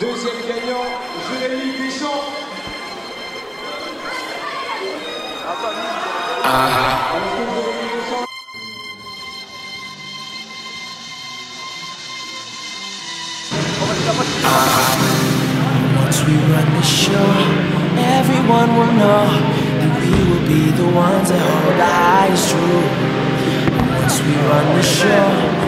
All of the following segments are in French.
Deuxième gagnant, Jérémy Deschamps. Ah. Once we run the show, everyone will know that we will be the ones that hold the highest truth. Once we run the show.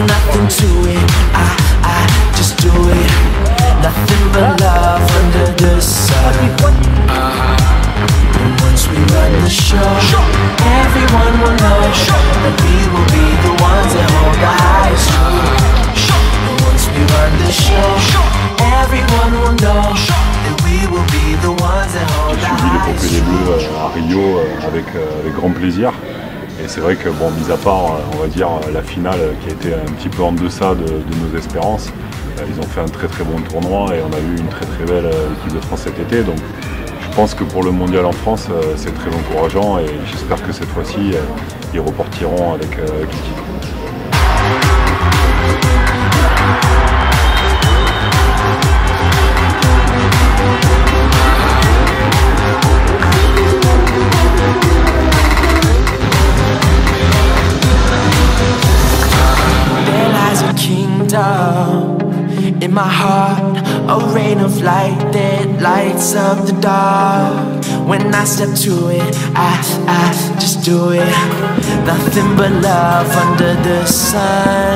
nothing to it, I just do it Nothing but love under the sun once we show Everyone know That we will be the ones once we the show Everyone know les euh, à Rio euh, euh, avec grand plaisir et c'est vrai que, bon, mis à part, euh, on va dire, la finale qui a été un petit peu en deçà de, nos espérances, euh, ils ont fait un très très bon tournoi et on a eu une très très belle euh, équipe de France cet été. Donc je pense que pour le mondial en France, c'est très encourageant et j'espère que cette fois-ci, ils repartiront avec, avec l'équipe. in my heart A rain of light that lights up the dark When I step to it, I, I just do it Nothing but love under the sun